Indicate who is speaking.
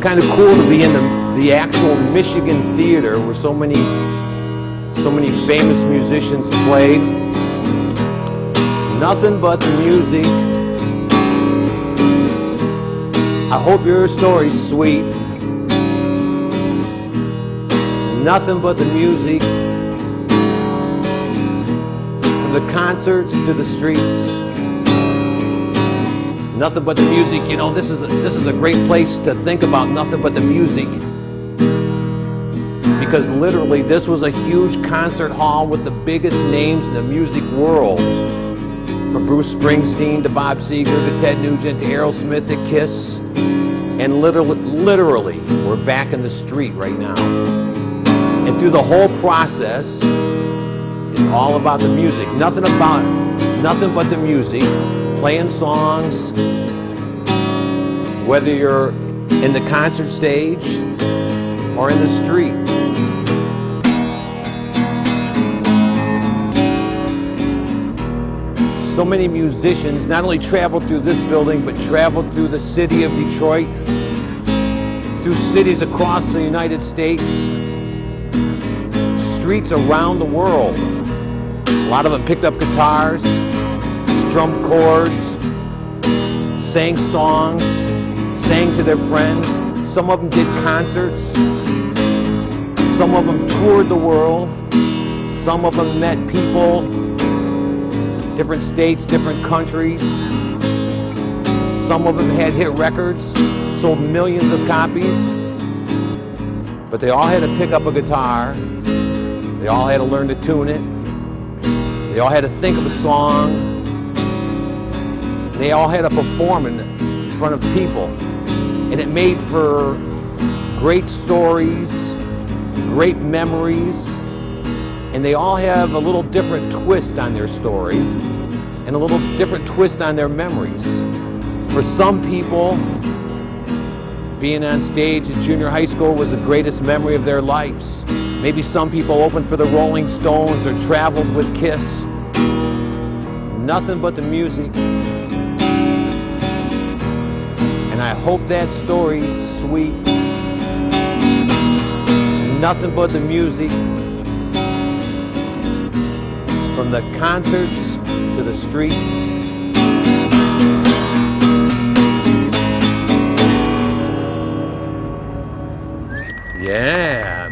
Speaker 1: kind of cool to be in the, the actual Michigan theater where so many so many famous musicians play. Nothing but the music. I hope your story's sweet. Nothing but the music. From the concerts to the streets nothing but the music. You know, this is a, this is a great place to think about nothing but the music. Because literally, this was a huge concert hall with the biggest names in the music world. From Bruce Springsteen to Bob Seger to Ted Nugent to Aerosmith to Kiss. And literally, literally, we're back in the street right now. And through the whole process, it's all about the music. Nothing about, nothing but the music playing songs, whether you're in the concert stage or in the street. So many musicians not only traveled through this building, but traveled through the city of Detroit, through cities across the United States, streets around the world. A lot of them picked up guitars, strummed chords, sang songs, sang to their friends. Some of them did concerts. Some of them toured the world. Some of them met people, different states, different countries. Some of them had hit records, sold millions of copies. But they all had to pick up a guitar. They all had to learn to tune it. They all had to think of a song they all had to perform in front of people. And it made for great stories, great memories, and they all have a little different twist on their story and a little different twist on their memories. For some people, being on stage at junior high school was the greatest memory of their lives. Maybe some people opened for the Rolling Stones or traveled with Kiss. Nothing but the music and I hope that story's sweet. Nothing but the music. From the concerts to the streets. Yeah.